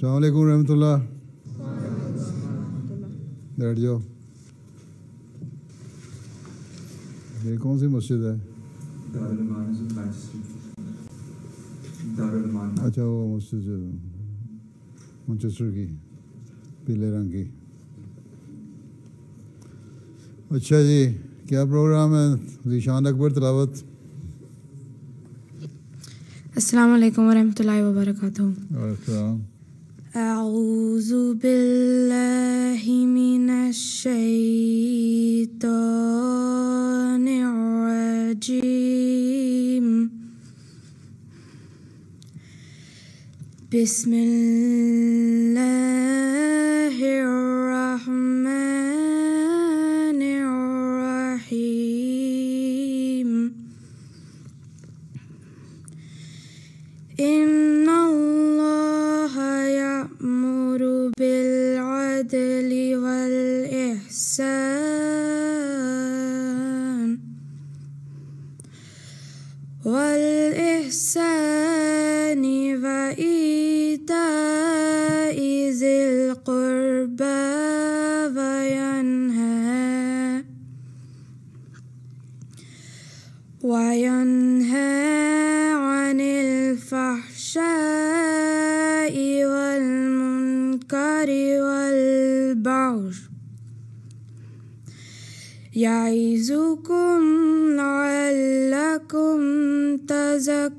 السلام علیکم رحمۃ اللہ۔ بیٹھ جاؤ۔ یہ کون سی مسجد ہے؟ اچھا وہ مسجد منچسٹر کی پیلے رنگ کی۔ اچھا جی کیا پروگرام ہے؟ ذیشان اکبر تلاوت۔ السلام علیکم ورحمۃ اللہ وبرکاتہ۔ وعلیکم السلام۔ أعوذ بالله من الشيطان الرجيم. بسم الله الرحمن الرحيم. إن والإحسان والإحسان وإيتاء ذي القربى وينهى وينهى يعظكم لعلكم تذكرون.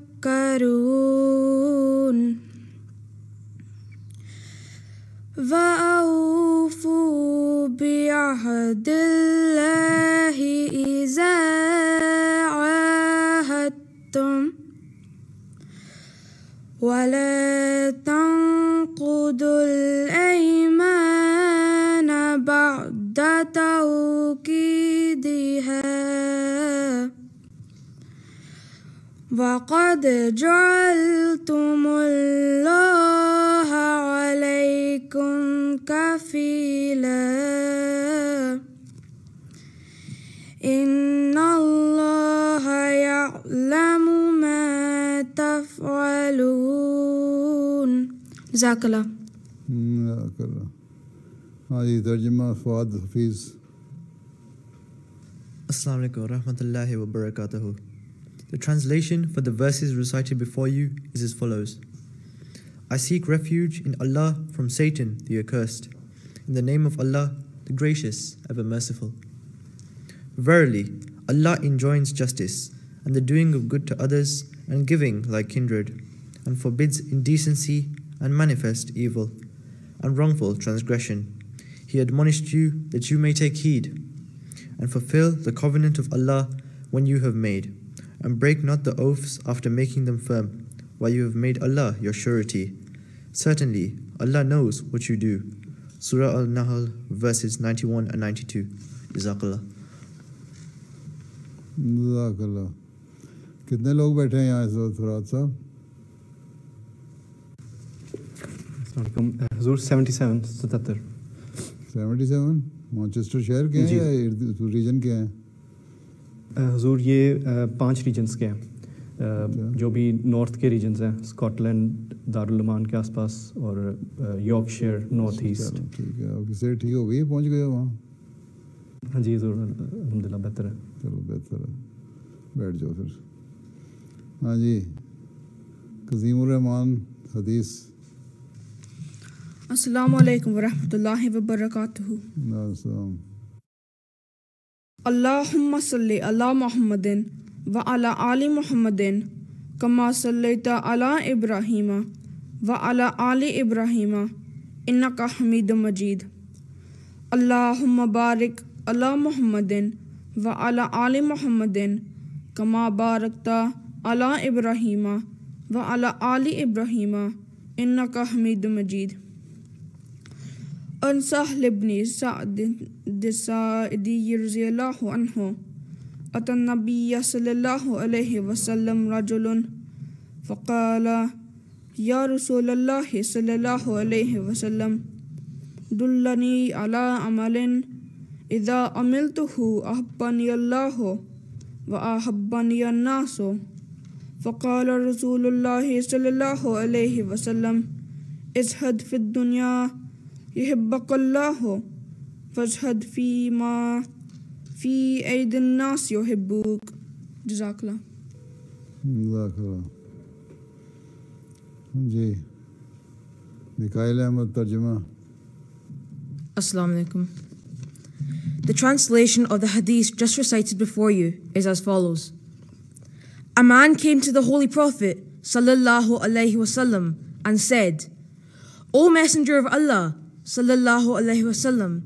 وأوفوا بعهد الله إذا عاهدتم. ولا تنقضوا الأيمان بعد توكيدها وقد جعلتم الله عليكم كفيلا. إن الله يعلم ما تفعلون. جزاك الله. جزاك الله. هذه ترجمة فؤاد حفيظ. السلام عليكم ورحمة الله وبركاته. The translation for the verses recited before you is as follows I seek refuge in Allah from Satan the accursed. In the name of Allah, the gracious, ever merciful. Verily, Allah enjoins justice and the doing of good to others and giving like kindred, and forbids indecency and manifest evil and wrongful transgression. He admonished you that you may take heed and fulfill the covenant of Allah when you have made, and break not the oaths after making them firm, while you have made Allah your surety. Certainly, Allah knows what you do. Surah Al Nahl, verses 91 and 92. Jazakallah. जज़ाक अल्लाह कितने लोग बैठे हैं यहाँ इस वक्त फराद साहब अस्सलाम हजूर seventy seven सतहत्तर सेवेंटी सेवन मैनचेस्टर शहर के हैं जी। या रीजन के हैं حضور یہ پانچ ریجنس کے ہیں۔ جو بھی نارتھ کے ریجنز ہیں اسکاٹ لینڈ دارالعمان کے آس پاس اور یارک شیئر نارتھ ایسٹ ٹھیک ہے ٹھیک ہو گئی پہنچ گئے وہاں؟ ہاں جی ضرور الحمد للہ بہتر ہے۔ چلو بہتر ہے۔ بیٹھ جاؤ پھر۔ ہاں جی قزیم الرحمان حدیث۔ السلام علیکم ورحمۃ اللہ وبرکاتہ۔ السلام۔ اللہ صلی اللہ محمد و علی علی محمد کما صلی علی ابراہیم و علی علی ابراہیم ان کا حمید مجید اللہ مبارک اللہ محمد و علی علی محمد کما بارکتا علی ابراہیم و علی علی ابراہیم ان کا حمید مجید سهل بن سعد الساعدي رضي الله عنه. أتى النبي صلى الله عليه وسلم رجل فقال يا رسول الله صلى الله عليه وسلم دلني على عمل. إذا عملته أحبني الله وأحبني الناس. فقال رسول الله صلى الله عليه وسلم ازهد في الدنيا يحبك الله. في أيدي الناس يحبوك. جزاك الله. جزاك الله. Ahmad The translation of the hadith just recited before you is as follows. A man came to the Holy Prophet sallallahu alaihi wasallam and said, O Messenger of Allah, sallallahu alaihi wasallam,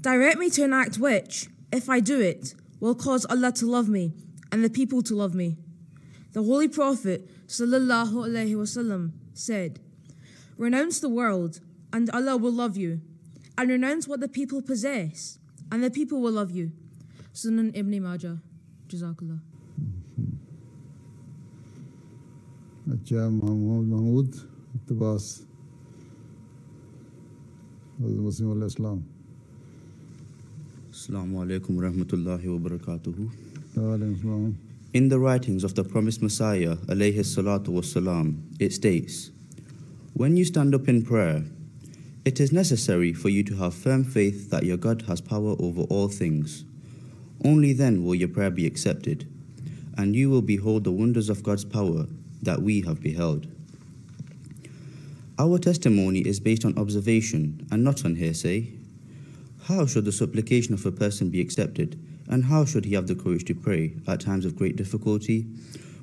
direct me to an act which, if I do it, will cause Allah to love me and the people to love me. The Holy Prophet sallallahu alaihi wasallam said, Renounce the world and Allah will love you and renounce what the people possess, and the people will love you. Sunan Ibn Majah. Jazakallah. अच्छा Mahmood Mahmood इकतबास in the writings of the promised Messiah, alayhi salatu wasalam, it states, When you stand up in prayer, it is necessary for you to have firm faith that your God has power over all things. Only then will your prayer be accepted, and you will behold the wonders of God's power that we have beheld. Our testimony is based on observation and not on hearsay. How should the supplication of a person be accepted, and how should he have the courage to pray at times of great difficulty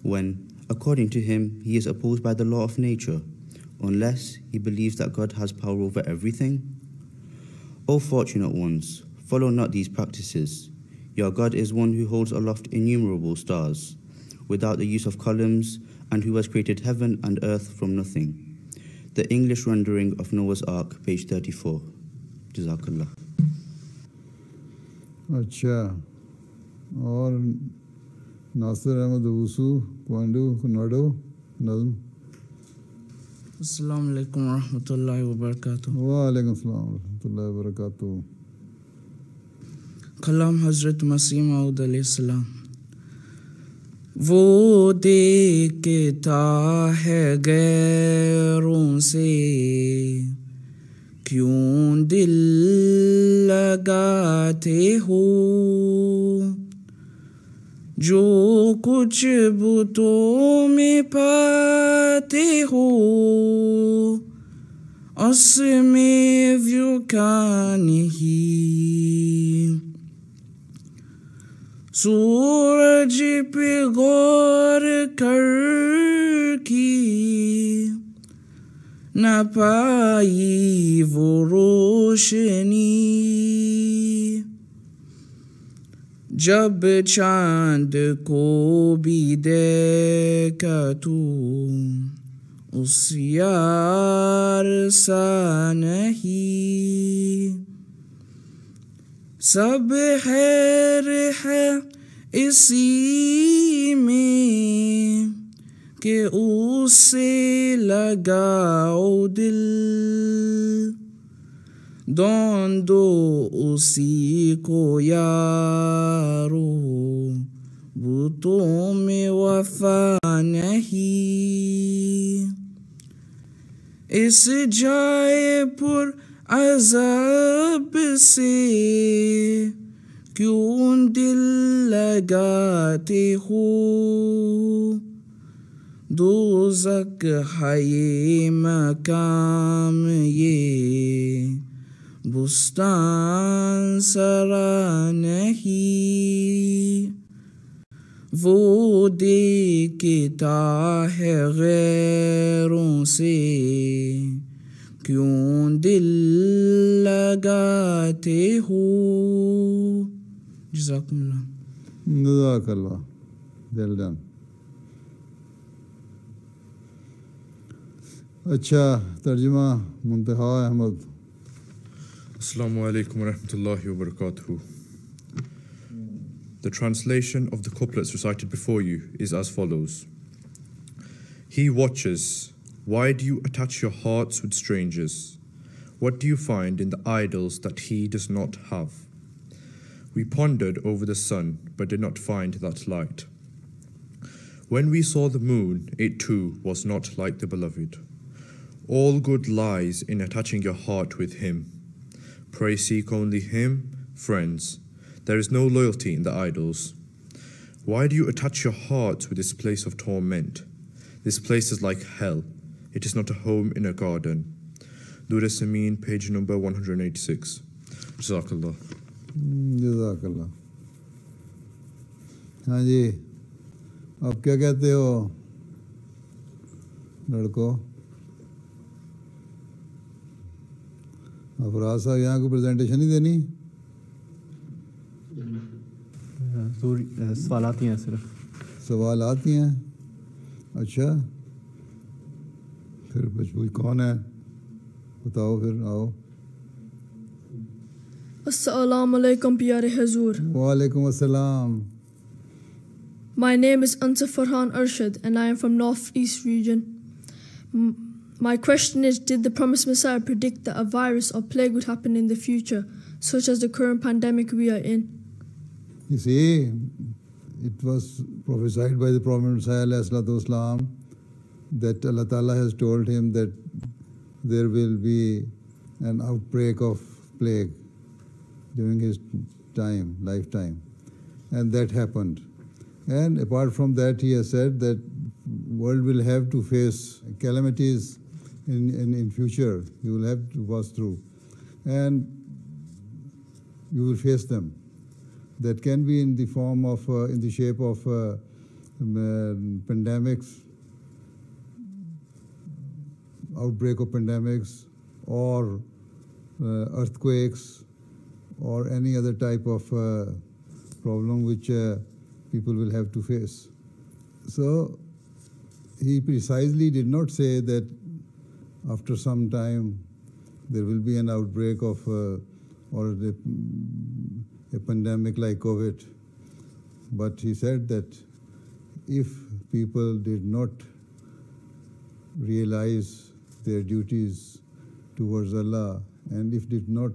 when, according to him, he is opposed by the law of nature, unless he believes that God has power over everything? O fortunate ones, follow not these practices. Your God is one who holds aloft innumerable stars, without the use of columns, and who has created heaven and earth from nothing. The English rendering of Noah's Ark, page 34. Jazakallah. अच्छा और नासिर अहमद वसू क्वांडू कनाडो नज़म Assalamu alaikum wa rahmatullahi wa barakatuh. वालेकुम सलाम रहमतुल्लाहि व बरकातहू कलाम हजरत मसीह मऊद सलाम وہ دیکھتا ہے غیروں سے۔ کیوں دل لگاتے ہو؟ جو کچھ بتوں میں پاتے ہو۔ اس میں ویو کا نہیں؟ سورج پہ غور کر کی نہ پائی وہ روشنی۔ جب چاند کو بھی دیکھا تو اس یار سا نہیں۔ سب خیر ہے اسی میں کہ اسے لگاؤ دل۔ دون دو اسی کو یارو، بتوں میں وفا نہیں۔ اس جائے پر عذاب سے کیوں دل لگاتے ہو؟ دوزک ہے یہ مقام، یہ بستان سرا نہیں۔ وہ دیکھتا ہے غیروں سے۔ क्यों दिल लगाते हो जजाकुमुल्लाह जज़ाकल्लाह वेल डन अच्छा तर्जुमा Muntaha Ahmad Assalamu alaikum wa rahmatullahi wa barakatuhu. The translation of the couplets recited before you is as follows He watches. why do you attach your hearts with strangers? What do you find in the idols that he does not have? We pondered over the sun, but did not find that light. When we saw the moon, it too was not like the beloved. All good lies in attaching your heart with Him. Pray seek only Him, friends. There is no loyalty in the idols. Why do you attach your hearts with this place of torment? This place is like hell. It is not a home in a garden. دور سمین page number 186 جزاک اللہ جزاک اللہ ہاں جی آپ کیا کہتے ہو؟ لڑکو۔ افراز صاحب یہاں کو پریزنٹیشن ہی دینی؟ سوالات ہی ہیں صرف۔ سوالات ہی ہیں۔ اچھا۔ फिर खुशबू कौन है बताओ My name is Ansar Farhan Arshad and I am from Northeast region. My question is Did the promised Messiah predict that a virus or plague would happen in the future, such as the current pandemic we are in? You see, it was prophesied by the promised Messiah that Allah Ta'ala has told him that there will be an outbreak of plague during his time, lifetime. And that happened. And apart from that, he has said that world will have to face calamities in, in, in future. You will have to pass through. And you will face them that can be in the form of, uh, in the shape of uh, um, pandemics, outbreak of pandemics, or uh, earthquakes, or any other type of uh, problem which uh, people will have to face. So he precisely did not say that after some time there will be an outbreak of uh, or a, a pandemic like COVID. But he said that if people did not realize their duties towards Allah and if did not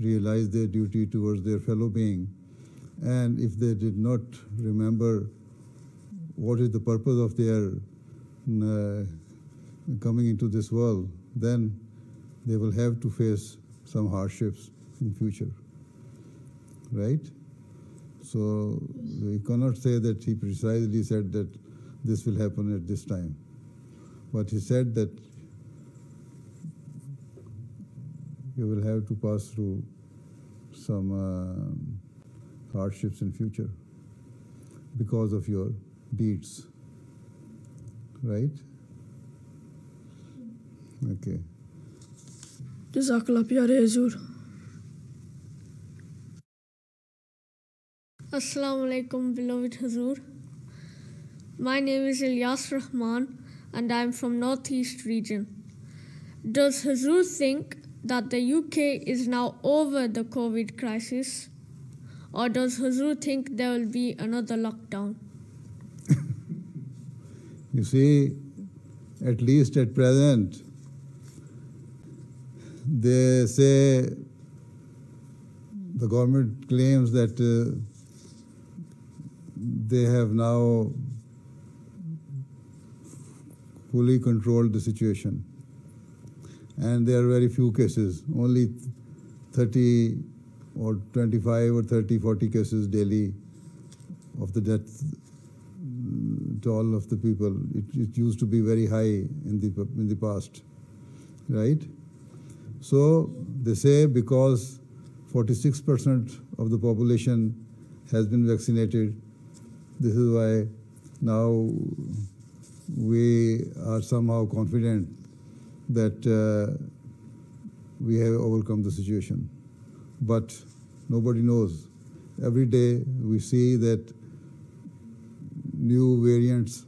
realize their duty towards their fellow being and if they did not remember what is the purpose of their uh, coming into this world, then they will have to face some hardships in future. Right? So we cannot say that he precisely said that this will happen at this time. But he said that you will have to pass through some uh, hardships in future because of your deeds. Right? Okay. Jazakallah, Pyare Hazur. Assalamu alaikum, beloved Hazur. My name is Ilyas Rahman and I am from Northeast region. Does Hazur think that the UK is now over the COVID crisis? Or does Hazur think there will be another lockdown? You see, at least at present, they say the government claims that uh, they have now fully controlled the situation. And there are very few cases, only 30 or 25 or 30, 40 cases daily of the death mm, toll of the people. It, it used to be very high in the, in the past, right? So they say because 46% of the population has been vaccinated, this is why now we are somehow confident that uh, we have overcome the situation. But nobody knows. Every day we see that new variants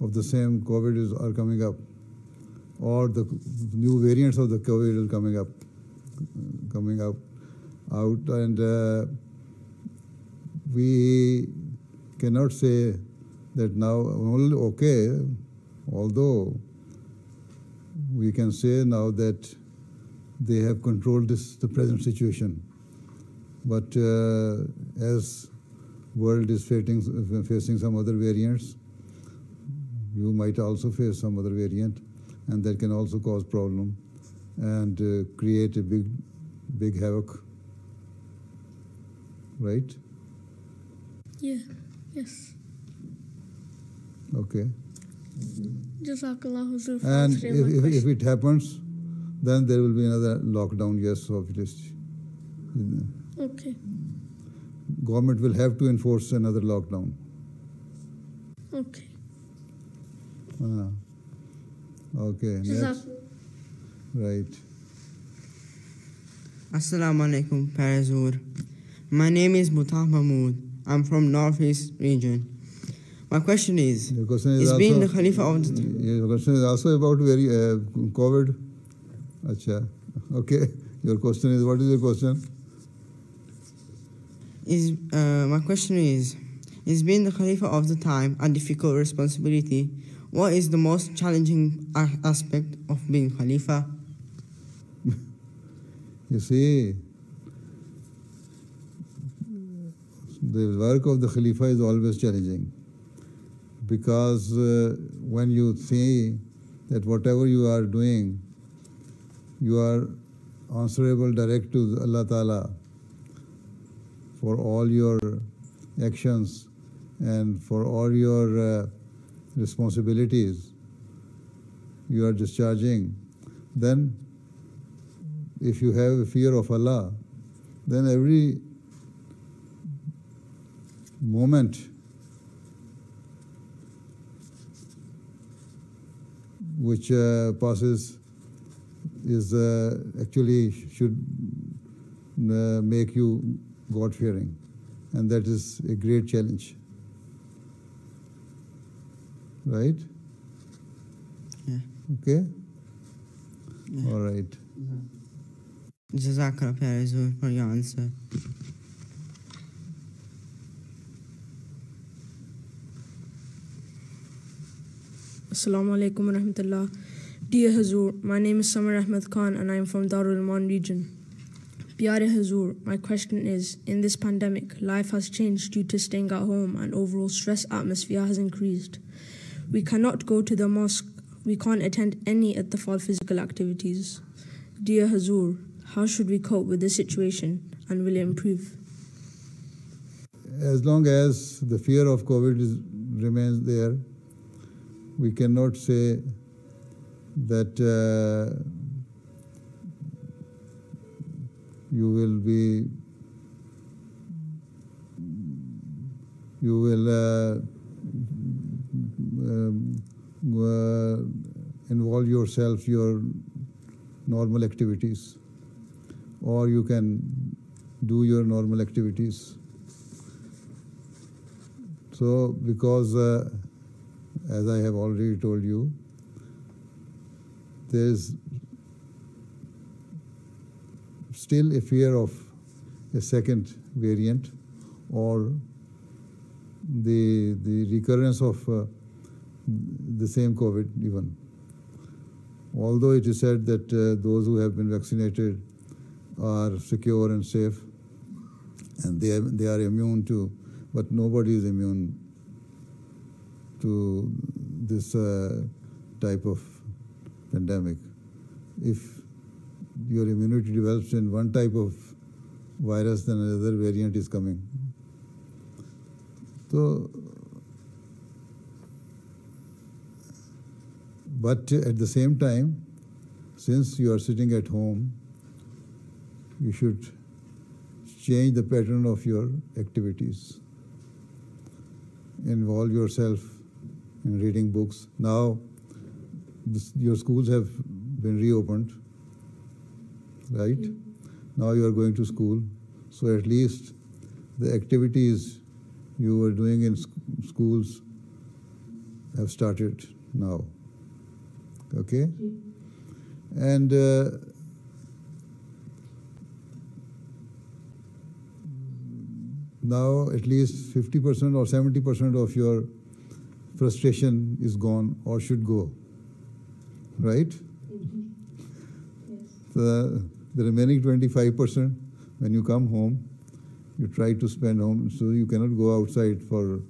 of the same COVID is, are coming up, or the new variants of the COVID are coming up, coming up, out, and uh, we cannot say that now only okay, although we can say now that they have controlled this the present situation, but uh, as world is facing, facing some other variants. You might also face some other variant. and that can also cause problem and uh, create a big, big havoc. Right? Yeah, yes. Okay. Jazakallah Huzur for And if, if, if it happens, then there will be another lockdown, yes, obviously. Okay, Government will have to enforce another lockdown. okay. Ah. Okay, next. Right. Assalamu alaikum, Parazur. My name is Mutah Mahmood. I'm from Northeast region. My question is, Your question is is also, being the Khalifa of the Your question is also about very uh, COVID. Acha. Okay. Your question is what is your question? is uh, my question is, is being the Khalifa of the time a difficult responsibility? What is the most challenging a- aspect of being Khalifa? You see, the work of the Khalifa is always challenging because uh, when you see that whatever you are doing, you are answerable direct to Allah Ta'ala for all your actions and for all your uh, responsibilities you are discharging, then if you have a fear of Allah, then every moment which uh, passes is uh, actually should uh, make you God fearing, and that is a great challenge. Right? Yeah. Okay? Yeah. All right. Jazakallah Parazur for your answer. Assalamu alaikum wa rahmatullah. Dear Hazur, my name is Samar Ahmed Khan and I am from Darul Aman region. Pyare Hazur, my question is In this pandemic, life has changed due to staying at home and overall stress atmosphere has increased. We cannot go to the mosque, we can't attend any Atfal physical activities. Dear Hazur, how should we cope with this situation and will it improve? As long as the fear of COVID is, remains there, we cannot say that uh, you will be, you will uh, um, uh, involve yourself your normal activities, or you can do your normal activities. So, because uh, as I have already told you, there is still a fear of a second variant or the, the recurrence of uh, the same COVID even. Although it is said that uh, those who have been vaccinated are secure and safe and they they are immune to, but nobody is immune to this uh, type of pandemic. If your immunity develops in one type of virus, then another variant is coming. So, but at the same time, since you are sitting at home, you should change the pattern of your activities. Involve yourself in reading books. Now, this, your schools have been reopened, right? Now you are going to school, so at least the activities you were doing in sc- schools have started now. Okay? And uh, now at least 50% or 70% of your frustration is gone or should go. Right? The, the remaining 25%, when you come home, you try to spend home, so you cannot go outside for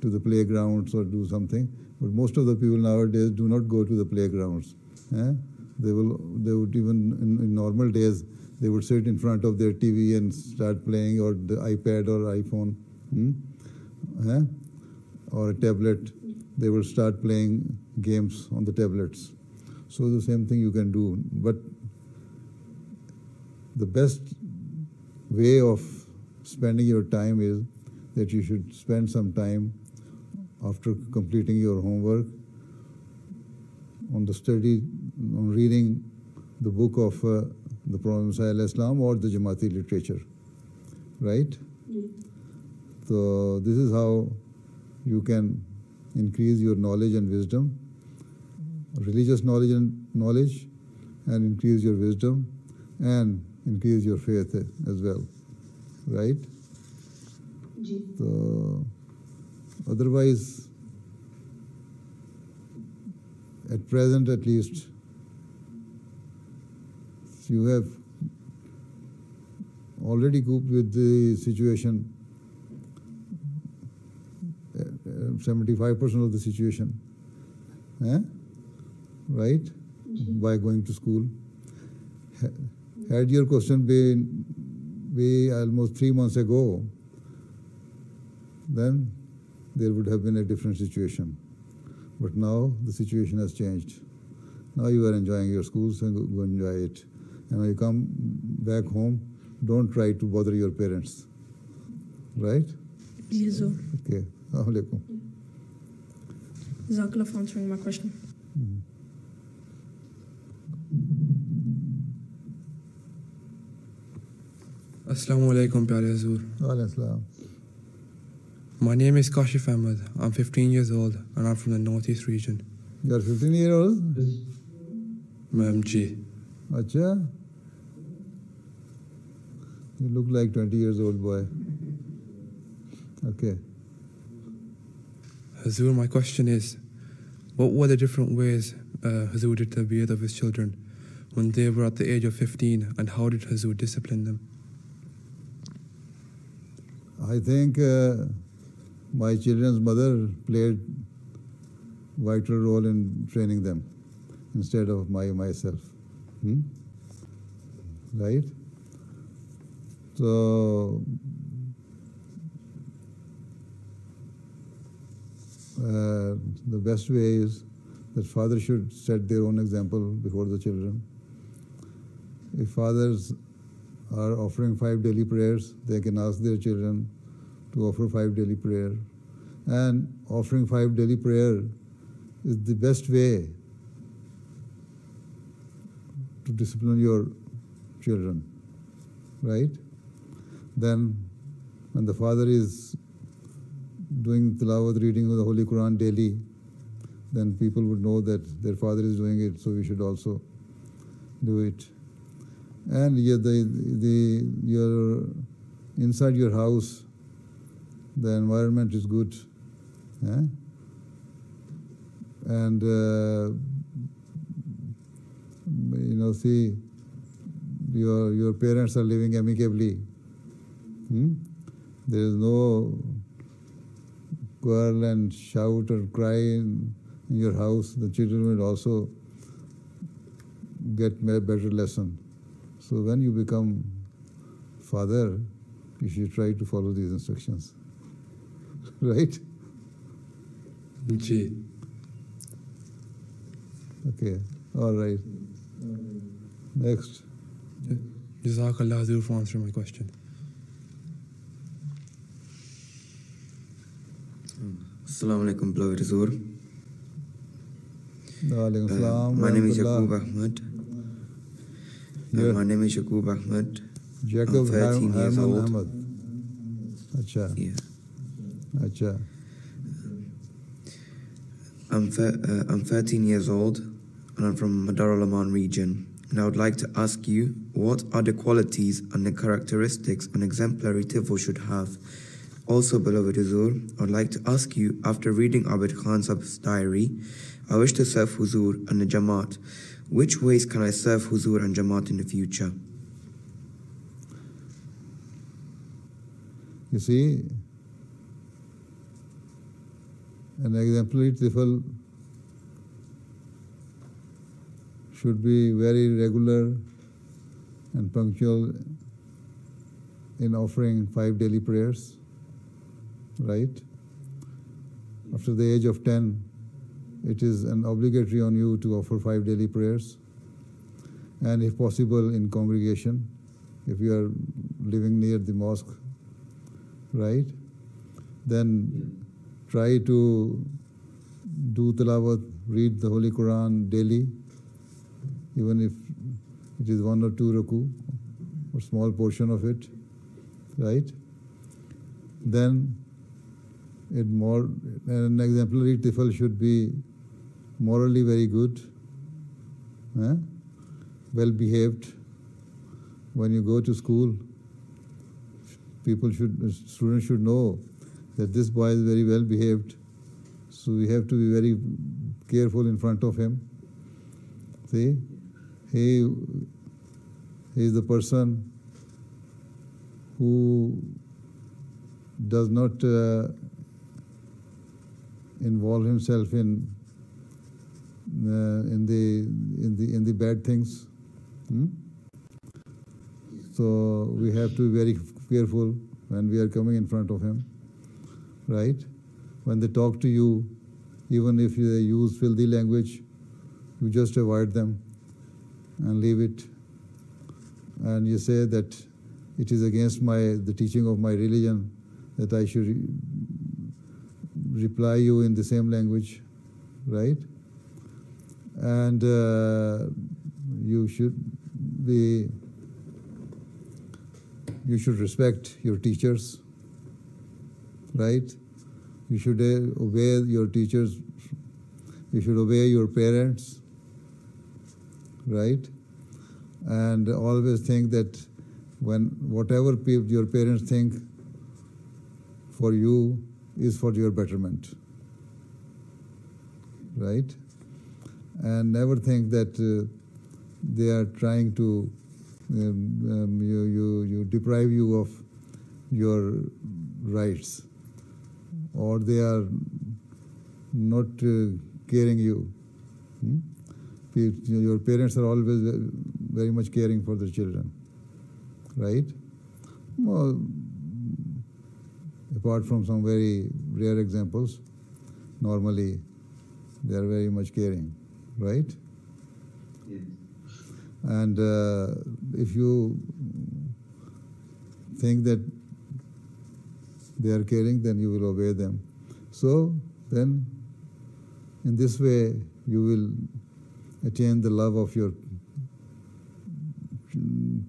to the playgrounds or do something. But most of the people nowadays do not go to the playgrounds eh? They will. They would even in, in normal days they would sit in front of their TV and start playing or the iPad or iPhone, hmm? eh? or a tablet. They will start playing games on the tablets. So the same thing you can do, but the best way of spending your time is that you should spend some time after completing your homework on the study, on reading the book of uh, the Prophet Islam or the Jamaati literature, right? So this is how you can increase your knowledge and wisdom, religious knowledge and knowledge, and increase your wisdom, and increase your faith as well, right? So otherwise, at present at least, you have already coped with the situation, uh, uh, 75% of the situation, eh? right? By going to school. Had your question been, be almost three months ago, then there would have been a different situation. But now the situation has changed. Now you are enjoying your schools and go- go enjoy it. And when you come back home, don't try to bother your parents. Right? Yes, sir. Okay. Assalamu alaikum. Jazakallah for answering my question. Assalamu alaikum, Pyare Hazur. Walaikum salam. My name is Kashif Ahmed. I'm 15 years old and I'm from the Northeast region. You are 15 years old? Ma'am Ji. Acha? You look like 20 years old boy. Okay. Hazur, my question is what were the different ways uh, Hazur did tarbiyat of his children when they were at the age of 15 and how did Hazur discipline them? I think uh, my children's mother played vital role in training them instead of my myself. Hmm? Right? So the best way is that father should set their own example before the children. If fathers are offering five daily prayers, they can ask their children to offer five daily prayer. And offering five daily prayer is the best way to discipline your children, right? Then, when the father is doing tilawat, reading of the Holy Quran daily, then people would know that their father is doing it, so we should also do it. And yeah, the, the, your, inside your house, the environment is good. eh? And, uh, you know, see, your, your parents are living amicably. Hmm? There is no quarrel and shout or cry in, your house. The children will also get a better lesson. So when you become father, you should try to follow these instructions. right? Ji. Okay. All right. Next. Jazakallah for answering my question. Assalamu alaikum, beloved Azur. Walaikum Uh, my name is. Yaqub Ahmed. Uh, my name is Yaqub Ahmed. Jacob I'm 13 Har- years Harman old. Ahmed. Acha. Yeah. Acha. I'm, uh, I'm 13 years old and I'm from Madar al-Aman region. And I would like to ask you, what are the qualities and the characteristics an exemplary tifl should have? Also, beloved Huzur, I would like to ask you, after reading Abid Khan Sab's diary, I wish to serve Huzur and the Jamaat. Which ways can I serve Huzur and Jamaat in the future? You see, an exemplary tifl should be very regular and punctual in offering five daily prayers, right? After the age of 10, it is an obligatory on you to offer five daily prayers, and if possible, in congregation, if you are living near the mosque, right? Then try to do tilawat, read the Holy Quran daily, even if it is one or two raku, or small portion of it, right? Then it more an exemplary tifl should be morally very good, eh? well behaved. When you go to school, people should students should know that this boy is very well behaved. So we have to be very careful in front of him. See, he, he is the person who does not uh, involve himself in uh, in the in the in the bad things. Hmm? So we have to be very careful when we are coming in front of him, right? When they talk to you, even if they use filthy language, you just avoid them and leave it. And you say that it is against my the teaching of my religion that I should reply you in the same language, right? And uh, you should be you should respect your teachers, right? You should obey your teachers. You should obey your parents, right? And always think that when whatever your parents think for you is for your betterment, right? And never think that uh, they are trying to um, um, you, you, you deprive you of your rights or they are not uh, caring you. Hmm? Your parents are always very much caring for their children, right? Well, apart from some very rare examples, normally they are very much caring, right? Yes. And uh, if you think that they are caring, then you will obey them. So then, in this way, you will attain the love of your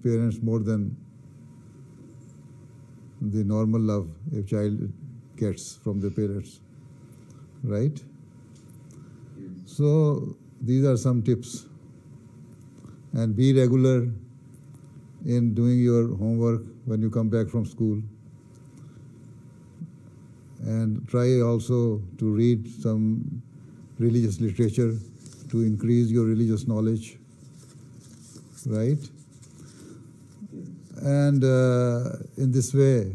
parents more than the normal love a child gets from the parents. Right? So, these are some tips. And be regular in doing your homework when you come back from school. And try also to read some religious literature to increase your religious knowledge. Right? And uh, in this way,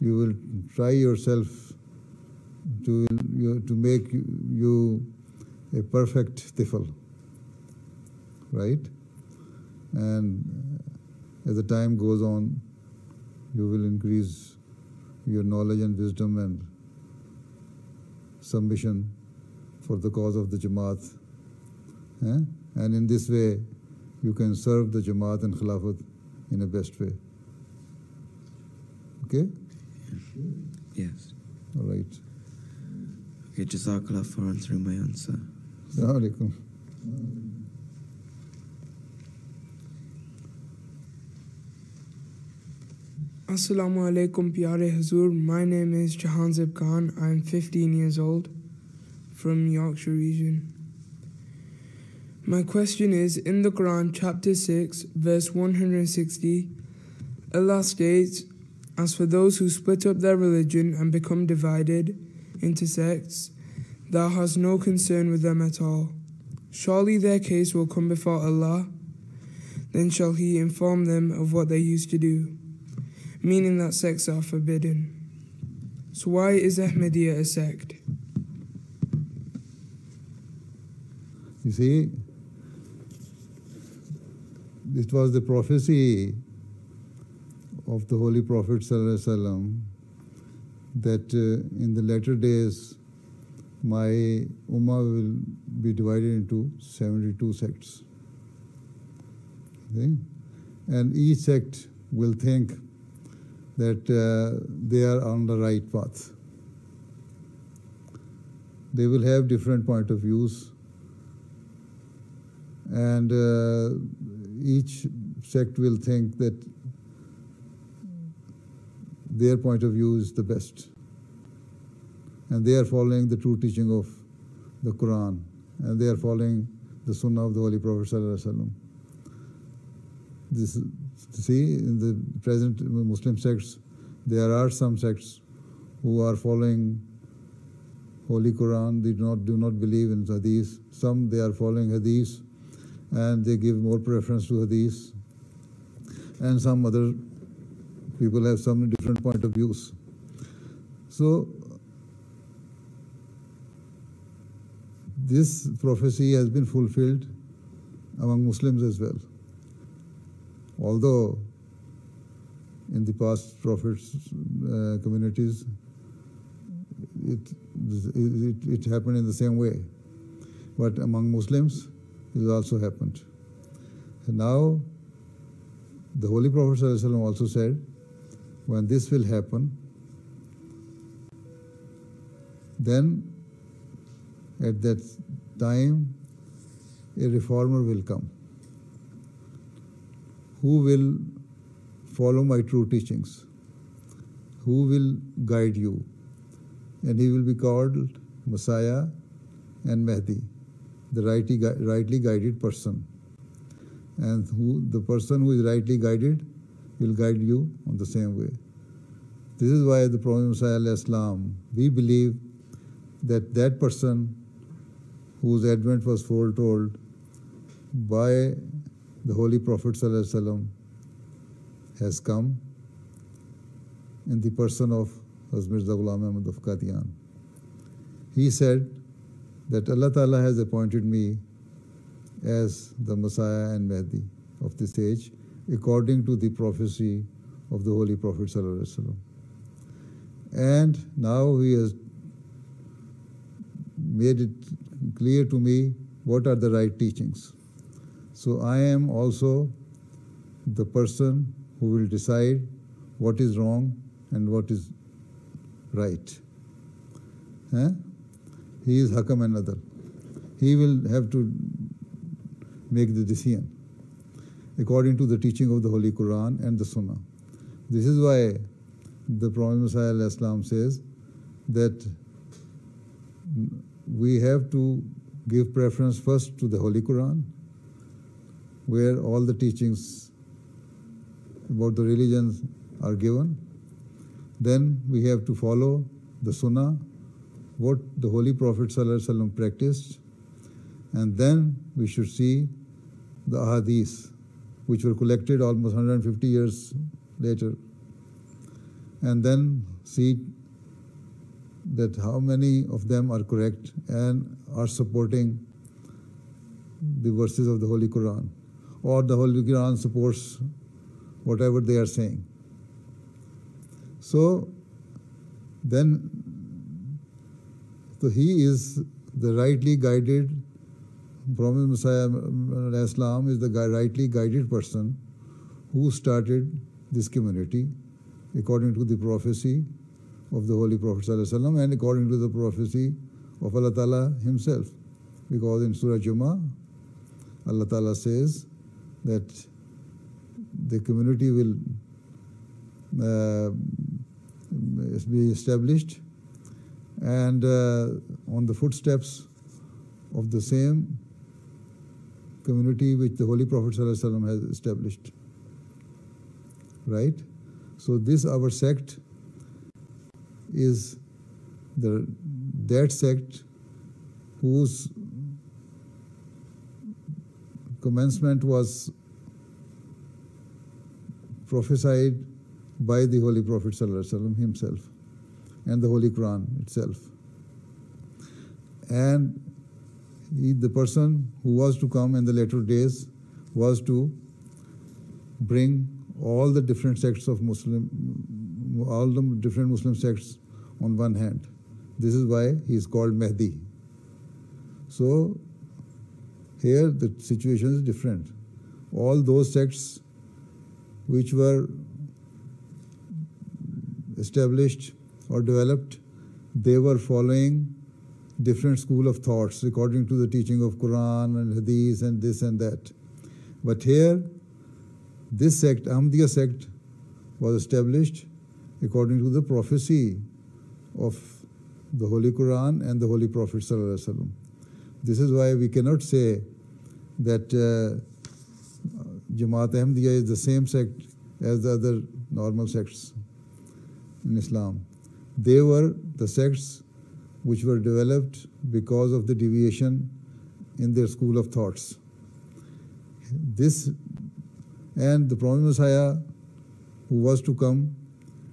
you will try yourself to, you, to make you a perfect tifl right? And as the time goes on, you will increase your knowledge and wisdom and submission for the cause of the Jamaat. eh? And in this way, you can serve the Jamaat and Khilafat in a best way. Okay? Yes. All right. Okay, Jazakallah for answering my answer. Assalamu alaikum. Assalamu alaikum, Pyare Hazur. My name is Jahanzib Khan. I'm 15 years old from Yorkshire region. My question is In the Quran, chapter 6, verse 160, Allah states, As for those who split up their religion and become divided into sects, thou hast no concern with them at all. Surely their case will come before Allah, then shall He inform them of what they used to do meaning that sects are forbidden. So, why is Ahmadiyya a sect? You see, it was the prophecy of the Holy Prophet ﷺ that uh, in the latter days my ummah will be divided into 72 sects. Okay? And each sect will think that uh, they are on the right path. They will have different point of views and uh, each sect will think that their point of view is the best. And they are following the true teaching of the Quran and they are following the Sunnah of the Holy Prophet. This, see, in the present Muslim sects, there are some sects who are following Holy Quran, they do not, do not believe in Hadith. Some they are following Hadith and they give more preference to Hadith. And some other people have some different point of views. So this prophecy has been fulfilled among Muslims as well. Although in the past prophets uh, communities, it, it, it happened in the same way. But among Muslims, it also happened. And now, the Holy Prophet also said, when this will happen, then at that time a reformer will come who will follow my true teachings, who will guide you, and he will be called Messiah and Mahdi, the rightly, rightly guided person. And who the person who is rightly guided will guide you on the same way. This is why the Promised Messiah alaihissalam, we believe that that person whose advent was foretold by the Holy Prophet ﷺ has come in the person of Hazrat Ghulam Ahmad of Qadian. He said that Allah Ta'ala has appointed me as the Messiah and Mahdi of this age according to the prophecy of the Holy Prophet. And now he has made it clear to me what are the right teachings. So I am also the person who will decide what is wrong and what is right. Huh? He is Hakam Adal. He will have to make the decision according to the teaching of the Holy Quran and the Sunnah. This is why the Promised Messiah says that we have to give preference first to the Holy Quran, where all the teachings about the religions are given. Then we have to follow the Sunnah, what the Holy Prophet ﷺ practiced, and then we should see the Ahadith, which were collected almost 150 years later, and then see that how many of them are correct and are supporting the verses of the Holy Quran, or the Holy Quran supports whatever they are saying. So then, so he is the rightly guided, Promised Messiah alaihissalam is the rightly guided person who started this community according to the prophecy of the Holy Prophet ﷺ and according to the prophecy of Allah Ta'ala Himself. Because in Surah Jummah, Allah Ta'ala says that the community will uh, be established and uh, on the footsteps of the same community which the Holy Prophet ﷺ has established. Right? So this our sect is the that sect whose commencement was prophesied by the Holy Prophet ﷺ himself and the Holy Quran itself. And he, the person who was to come in the later days was to bring all the different sects of Muslim, all the different Muslim sects on one hand. This is why he is called Mahdi. So here the situation is different. All those sects which were established or developed, they were following different school of thoughts according to the teaching of Quran and Hadith and this and that. But here, this sect, Ahmadiyya sect, was established according to the prophecy of the Holy Quran and the Holy Prophet. This is why we cannot say that uh, Jamaat Ahmadiyya is the same sect as the other normal sects in Islam. They were the sects which were developed because of the deviation in their school of thoughts. This and the promised Messiah who was to come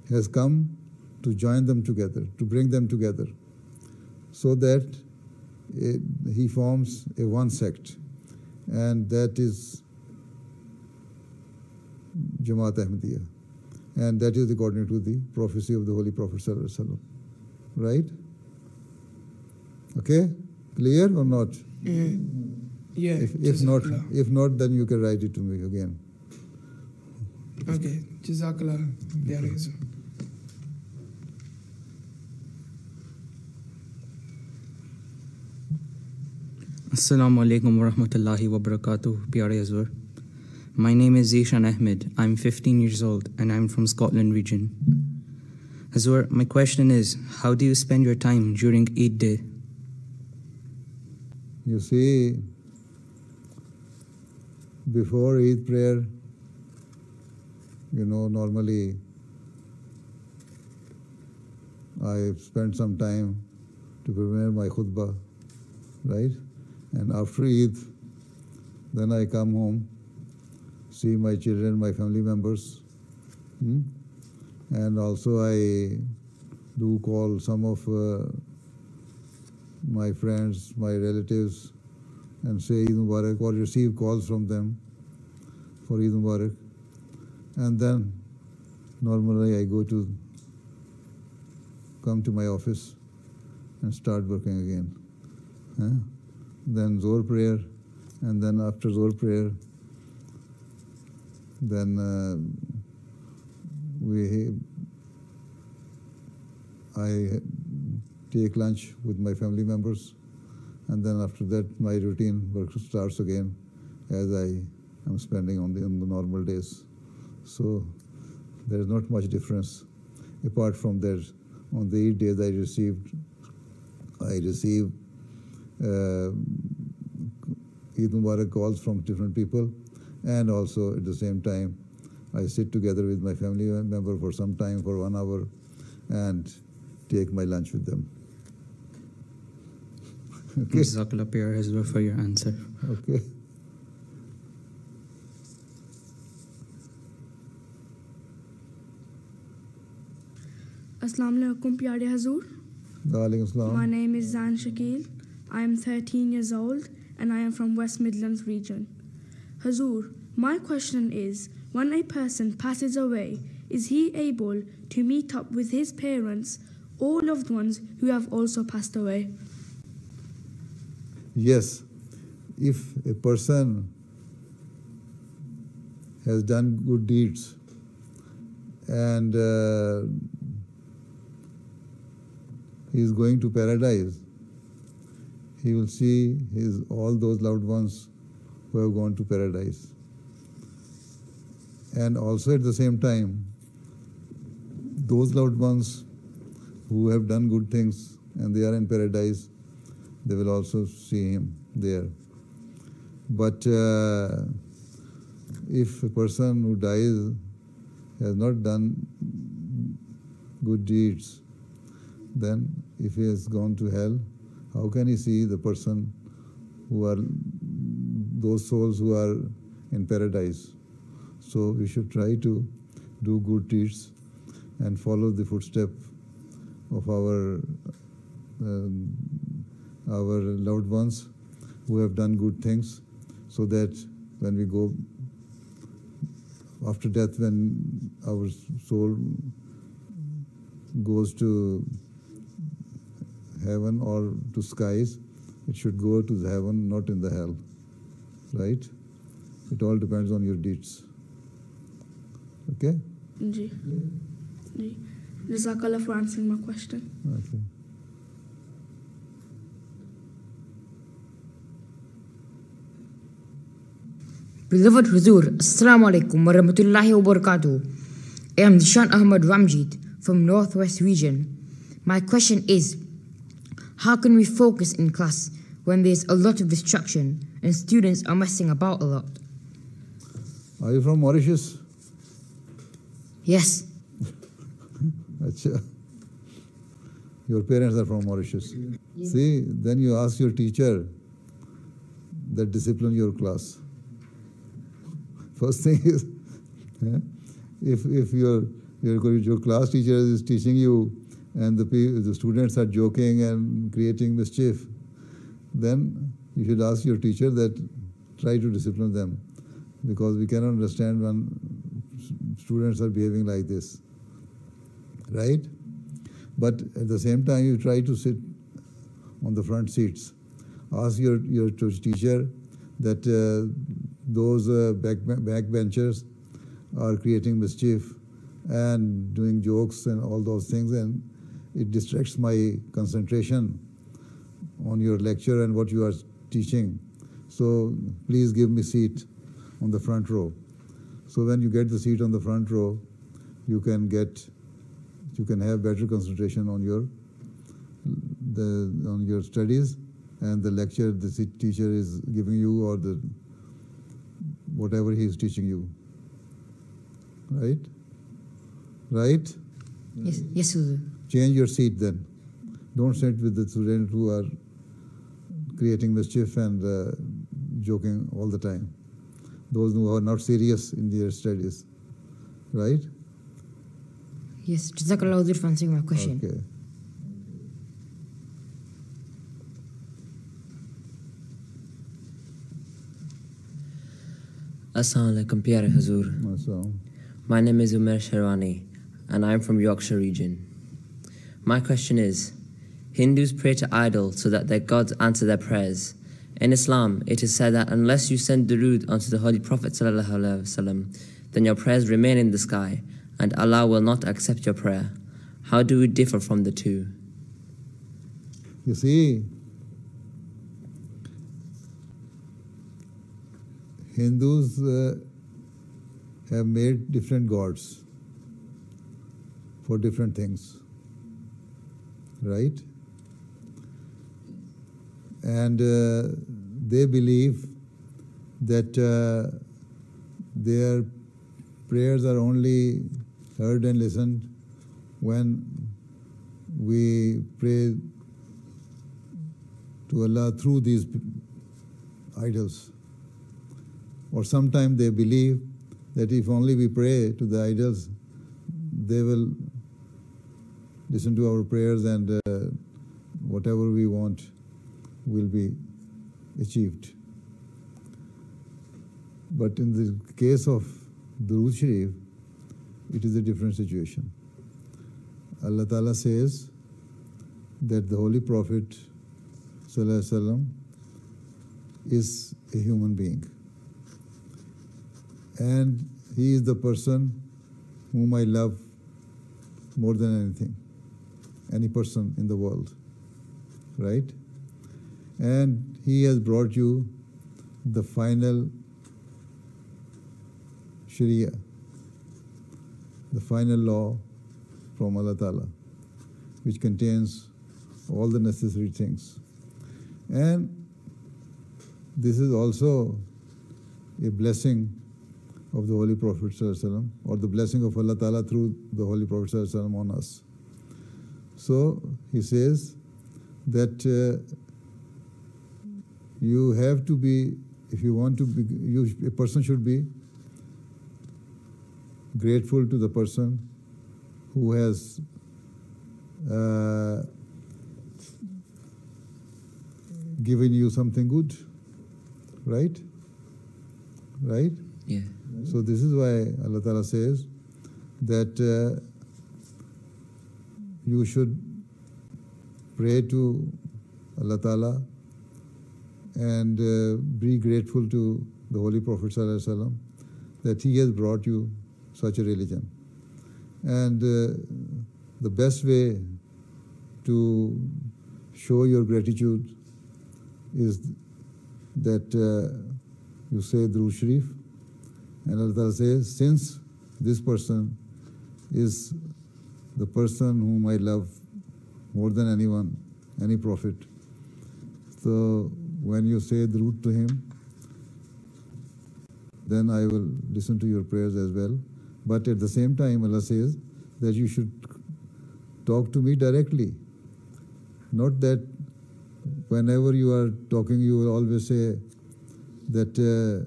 has come to join them together, to bring them together, so that it, he forms a one sect, and that is Jamaat Ahmadiyya. And that is according to the prophecy of the Holy Prophet. ﷺ. Right? Okay? Clear or not? Yeah. Yeah. If, if not, if not, then you can write it to me again. Okay. Jazakallah. Pyare Hazur. Assalamu alaikum wa rahmatullahi wa barakatuh, Pyare Hazur. My name is Zishan Ahmed. I'm 15 years old and I'm from Scotland region. Hazur, my question is, how do you spend your time during Eid day? You see, before Eid prayer, you know, normally I spend some time to prepare my khutbah, right? And after Eid, then I come home, see my children, my family members, hmm? and also I do call some of uh, my friends, my relatives, and say Eid Mubarak or receive calls from them for Eid Mubarak. And then normally I go to come to my office and start working again. Then Zohar prayer, and then after Zohar prayer, then uh, we I take lunch with my family members, and then after that my routine work starts again, as I am spending on the on the normal days. So there is not much difference. Apart from that, on the Eid days I received, I received uh, Eid Mubarak calls from different people, and also at the same time, I sit together with my family member for some time, for one hour, and take my lunch with them. okay. Jazakallah Pyare Hazur for your answer. Okay. Assalamu alaikum, Pyare Hazur. Walaikum. My name is Zan Shakil. I am 13 years old and I am from West Midlands region. Hazur, my question is when a person passes away, is he able to meet up with his parents or loved ones who have also passed away? Yes, if a person has done good deeds and uh, he is going to paradise, he will see his all those loved ones who have gone to paradise. And also at the same time, those loved ones who have done good things and they are in paradise, they will also see him there. But uh, if a person who dies has not done good deeds, then if he has gone to hell, how can he see the person who are those souls who are in paradise? So we should try to do good deeds and follow the footstep of our um, our loved ones who have done good things so that when we go after death, when our soul goes to heaven or to skies, it should go to the heaven, not in the hell. Right? It all depends on your deeds. Okay? Ji ji Jazakallah for answering my question. Okay. Beloved Huzur, Assalamu alaikum wa rahmatullahi wa barakatuh. I am Dishan Ahmad Ramjit from Northwest Region. My question is How can we focus in class when there's a lot of distraction and students are messing about a lot? Are you from Mauritius? Yes. Your parents are from Mauritius. See, then you ask your teacher that discipline your class. First thing is, eh, if if your your your class teacher is teaching you, and the the students are joking and creating mischief, then you should ask your teacher that try to discipline them, because we cannot understand when students are behaving like this, right? But at the same time, you try to sit on the front seats. Ask your your teacher that uh, those uh, back backbenchers are creating mischief and doing jokes and all those things, and it distracts my concentration on your lecture and what you are teaching. So please give me seat on the front row. So when you get the seat on the front row, you can get you can have better concentration on your the on your studies and the lecture the teacher is giving you or the whatever he is teaching you. Right? Right? Yes, yes. Change your seat then. Don't sit with the students who are creating mischief and uh, joking all the time. Those who are not serious in their studies. Right? Yes, Jazakallah Huzur for answering my question. Okay. Assalamu alaikum, Pyare Hazur. My name is Umer Sharwani, and I'm from Yorkshire region. My question is Hindus pray to idols so that their gods answer their prayers. In Islam, it is said that unless you send durood onto the Holy Prophet, ﷺ, then your prayers remain in the sky, and Allah will not accept your prayer. How do we differ from the two? You see, Hindus uh, have made different gods for different things, right? And uh, they believe that uh, their prayers are only heard and listened when we pray to Allah through these idols. Or sometimes they believe that if only we pray to the idols, they will listen to our prayers and uh, whatever we want will be achieved. But in the case of Durood Sharif, it is a different situation. Allah Ta'ala says that the Holy Prophet Wasallam is a human being. And he is the person whom I love more than anything, any person in the world. Right? And he has brought you the final Sharia, the final law from Allah Ta'ala, which contains all the necessary things. And this is also a blessing of the Holy Prophet or the blessing of Allah Ta'ala through the Holy Prophet on us. So he says that uh, you have to be, if you want to be, you, a person should be grateful to the person who has uh, given you something good right? Right? Yeah. So this is why Allah Ta'ala says that uh, you should pray to Allah Ta'ala and uh, be grateful to the Holy Prophet Wasallam that he has brought you such a religion. And uh, the best way to show your gratitude is that uh, you say Durood Sharif, and Allah says, since this person is the person whom I love more than anyone, any prophet. So when you say Drood to him, then I will listen to your prayers as well. But at the same time, Allah says that you should talk to me directly. Not that whenever you are talking, you will always say that uh,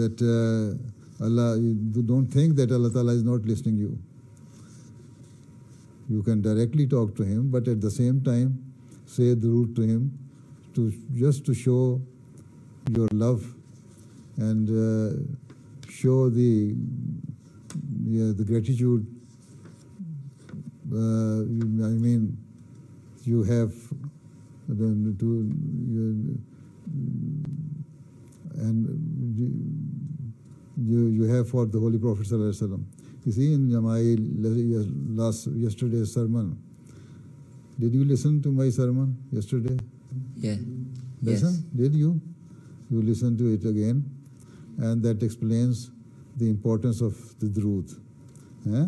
that uh, Allah, you don't think that Allah Ta'ala is not listening you. You can directly talk to him, but at the same time say Durood to him to just to show your love and uh, show the yeah, the gratitude. Uh, I mean, you have the, to, and you, you have for the Holy Prophet. You see, in my last yesterday's sermon, did you listen to my sermon yesterday? Yeah. Listen? Yes. Did you? You listen to it again, and that explains the importance of the Drood. Eh?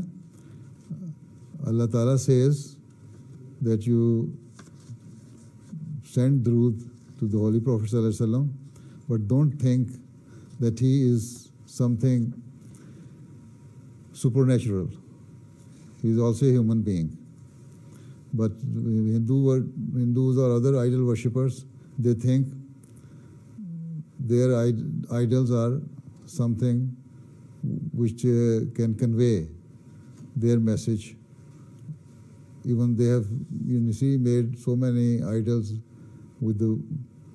Allah Ta'ala says that you send Drood to the Holy Prophet Sallallahu but don't think that he is something supernatural. He is also a human being. But Hindu, Hindus or other idol worshippers, they think their idols are something which uh, can convey their message. Even they have, you see, made so many idols with the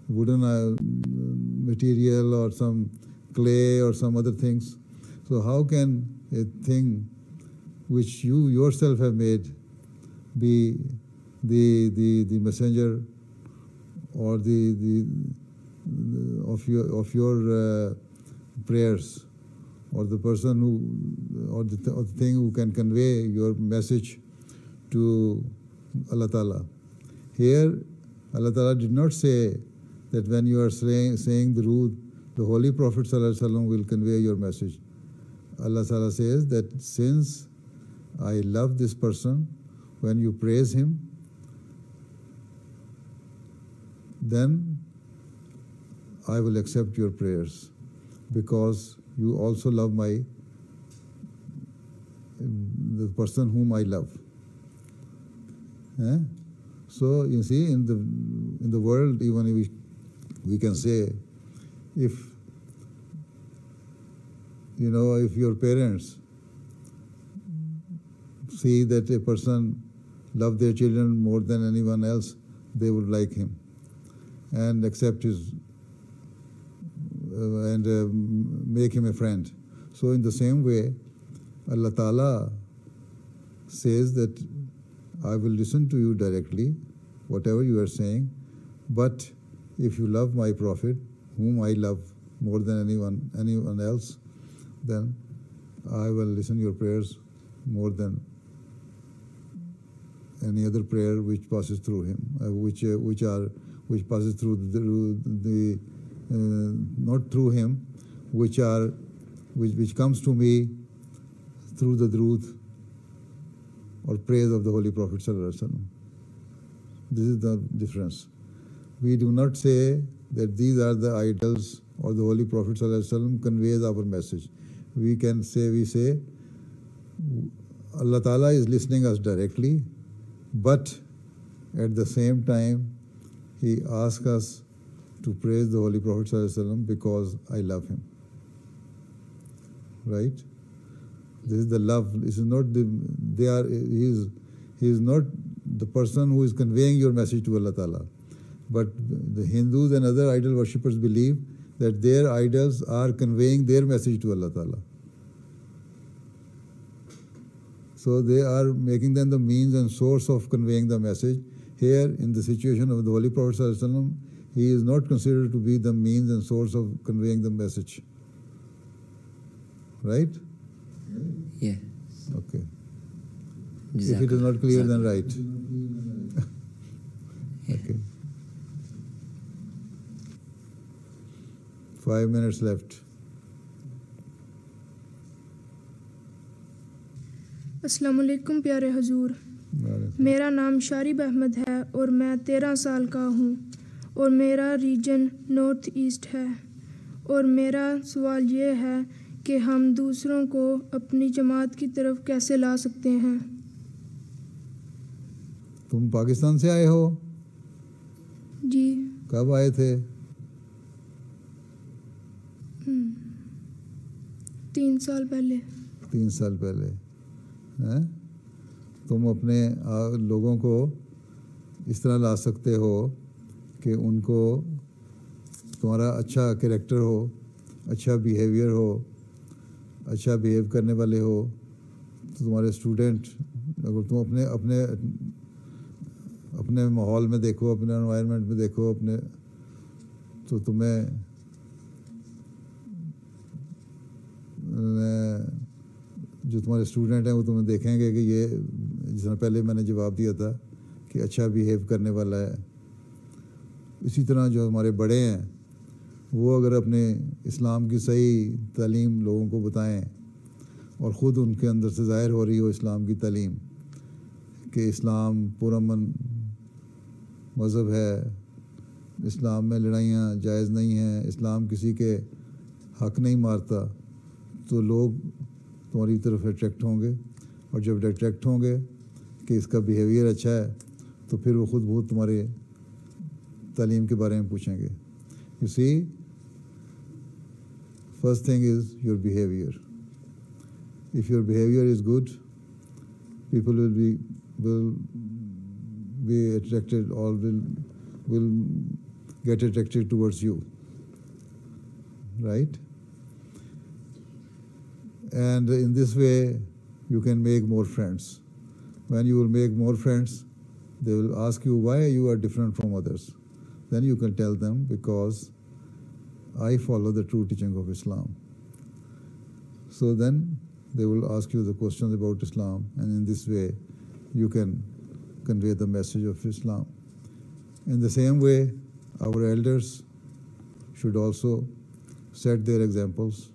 wooden uh, material or some clay or some other things. So how can a thing which you yourself have made be the the, the messenger or the, the, of your of your uh, prayers or the person who or the, th- or the thing who can convey your message to Allah Ta'ala. Here Allah Ta'ala did not say that when you are saying, saying Durood, the Holy Prophet ﷺ will convey your message. Allah Ta'ala says that since I love this person, when you praise him, then I will accept your prayers because you also love my the person whom I love. Eh? So you see, in the in the world, even if we, we can say, if you know, if your parents see that a person love their children more than anyone else, they would like him and accept his uh, and uh, make him a friend. So in the same way, Allah Ta'ala says that I will listen to you directly, whatever you are saying, but if you love my Prophet, whom I love more than anyone anyone else, then I will listen your prayers more than any other prayer which passes through him, uh, which uh, which are which passes through the, the uh, not through him, which are which which comes to me through the truth or praise of the Holy Prophet Sallallahu. This is the difference. We do not say that these are the idols or the Holy Prophet Sallallahu conveys our message. We can say, we say, Allah Ta'ala is listening us directly, but at the same time, He asks us to praise the Holy Prophet because I love him. Right? This is the love. This is not the they are he is he is not the person who is conveying your message to Allah Ta'ala. But the Hindus and other idol worshippers believe that their idols are conveying their message to Allah Ta'ala. So they are making them the means and source of conveying the message. Here, in the situation of the Holy Prophet, ﷺ, he is not considered to be the means and source of conveying the message. Right? Yeah. Okay. If it is not clear, then right. okay. Five minutes left. السلام علیکم پیارے حضور۔ میرا نام شارب احمد ہے اور میں تیرہ سال کا ہوں اور میرا ریجن نارتھ ایسٹ ہے۔ اور میرا سوال یہ ہے کہ ہم دوسروں کو اپنی جماعت کی طرف کیسے لا سکتے ہیں؟ تم پاکستان سے آئے ہو؟ جی۔ کب آئے تھے؟ تین سال پہلے۔ تین سال پہلے۔ تم اپنے لوگوں کو اس طرح لا سکتے ہو کہ ان کو تمہارا اچھا کریکٹر ہو اچھا بیہیویئر ہو اچھا بیہیو کرنے والے ہو۔ تو تمہارے اسٹوڈنٹ اگر تم اپنے اپنے اپنے ماحول میں دیکھو، اپنے انوائرمنٹ میں دیکھو، اپنے، تو تمہیں جو تمہارے اسٹوڈنٹ ہیں وہ تمہیں دیکھیں گے کہ یہ جس طرح پہلے میں نے جواب دیا تھا کہ اچھا بیہیو کرنے والا ہے۔ اسی طرح جو ہمارے بڑے ہیں، وہ اگر اپنے اسلام کی صحیح تعلیم لوگوں کو بتائیں اور خود ان کے اندر سے ظاہر ہو رہی ہو اسلام کی تعلیم کہ اسلام پرامن مذہب ہے، اسلام میں لڑائیاں جائز نہیں ہیں، اسلام کسی کے حق نہیں مارتا، تو لوگ تمہاری طرف اٹریکٹ ہوں گے۔ اور جب اٹریکٹ ہوں گے کہ اس کا بیہیویئر اچھا ہے، تو پھر وہ خود بہت تمہارے تعلیم کے بارے میں پوچھیں گے۔ You see first thing is your behaviour if your behavior is good people will be will be attracted or will will get attracted towards you right and in this way you can make more friends. When you will make more friends they will ask you why you are different from others. Then you can tell them because i follow the true teaching of islam. So then they will ask you the questions about Islam, and in this way, you can convey the message of Islam. In the same way, our elders should also set their examples,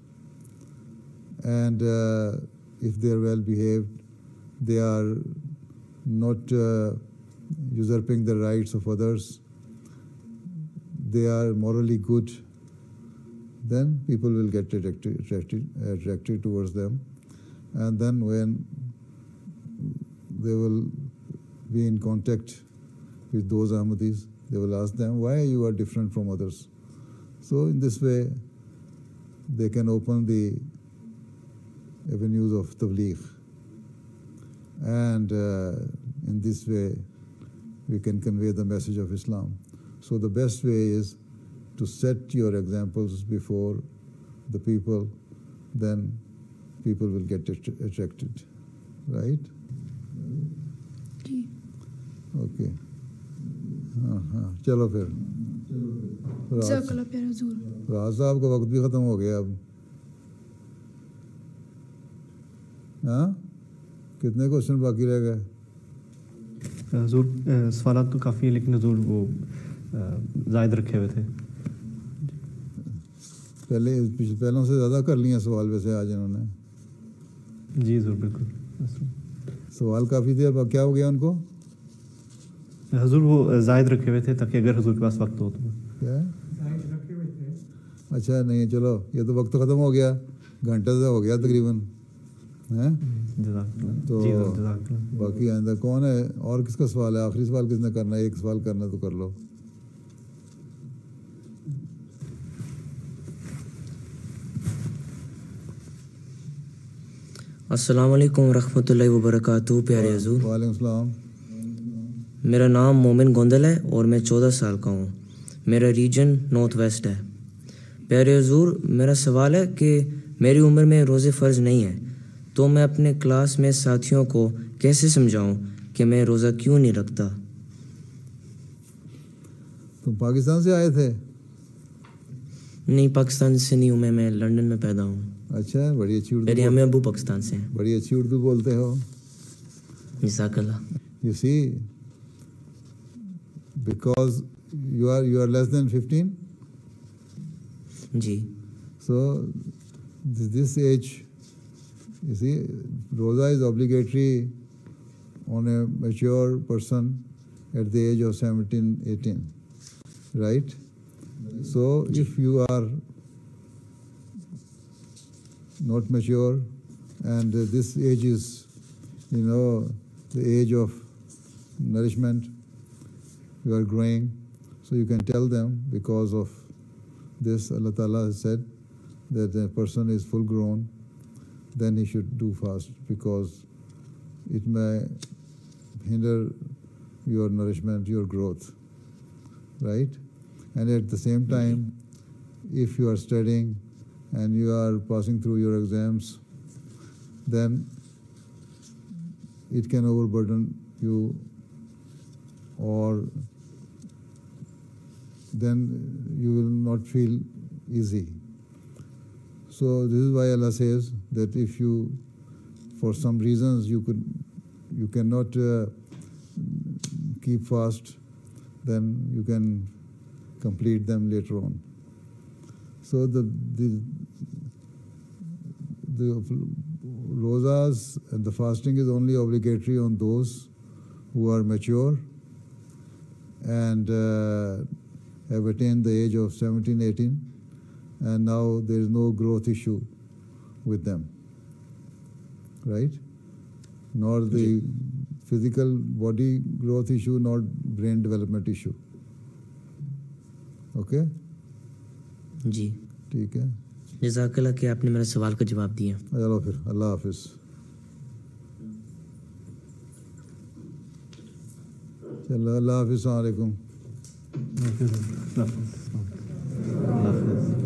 and uh, if they are well behaved, they are not uh, usurping the rights of others, they are morally good, then people will get attracted, attracted, attracted towards them and then when they will be in contact with those Ahmadis, they will ask them why you are different from others. So in this way, they can open the avenues of tabligh. And uh, in this way, we can convey the message of Islam. So the best way is to set your examples before the people, then people will get att- attracted, right? Okay. हाँ हाँ चलो फिर राज जज़ाकल्लाह प्यारे हजूर राज साहब का वक्त भी ख़त्म हो गया अब ہاں؟ کتنے کوشچن باقی رہ گئے؟ حضور سوالات تو کافی ہیں لیکن حضور وہ زائد رکھے ہوئے تھے۔ پہلے پہلوں سے زیادہ کر لیے سوال ویسے آج انہوں نے۔ جی حضور بالکل۔ سوال کافی تھے اب کیا ہو گیا ان کو؟ حضور وہ زائد رکھے ہوئے تھے تاکہ اگر حضور کے پاس وقت ہو تو۔ کیا؟ اچھا نہیں چلو یہ تو وقت ختم ہو گیا۔ گھنٹہ سے ہو گیا تقریباً۔ تو باقی آئندہ کون ہے؟ اور کس کا سوال ہے؟ آخری سوال کس نے کرنا ہے؟ ایک سوال کرنا تو کر لو۔ السلام علیکم ورحمۃ اللہ وبرکاتہ پیارے حضور۔ وعلیکم السلام۔ میرا نام مومن گوندل ہے اور میں چودہ سال کا ہوں۔ میرا ریجن نارتھ ویسٹ ہے۔ پیارے حضور میرا سوال ہے کہ میری عمر میں روزے فرض نہیں ہے تو میں اپنے کلاس میں ساتھیوں کو کیسے سمجھاؤں کہ میں روزہ کیوں نہیں رکھتا؟ تم پاکستان سے آئے تھے؟ نہیں پاکستان سے نہیں ہوں میں میں لندن میں پیدا ہوں۔ اچھا بڑی اچھی اردو میرے امی ابو پاکستان سے ہیں۔ بڑی اچھی اردو بولتے ہو۔ جزاک اللہ۔ You see because you are you are less than fifteen G. So this age you see, roza is obligatory on a mature person at the age of 17, 18, right? So if you are not mature and this age is, you know, the age of nourishment, you are growing, so you can tell them because of this Allah Ta'ala has said that a person is full grown, then he should do fast because it may hinder your nourishment, your growth, right? And at the same time, if you are studying and you are passing through your exams, then it can overburden you or then you will not feel easy. So this is why Allah says that if you, for some reasons, you could, you cannot uh, keep fast, then you can complete them later on. So the the the rozas and the fasting is only obligatory on those who are mature and uh, have attained the age of 17, 18, and now there is no growth issue with them, right? Nor the physical body growth issue, nor brain development issue. Okay جی ٹھیک ہے کہ آپ نے میرے سوال کا جواب دیا چلو پھر اللہ حافظ چلو اللہ حافظ السلام علیکم اللہ حافظ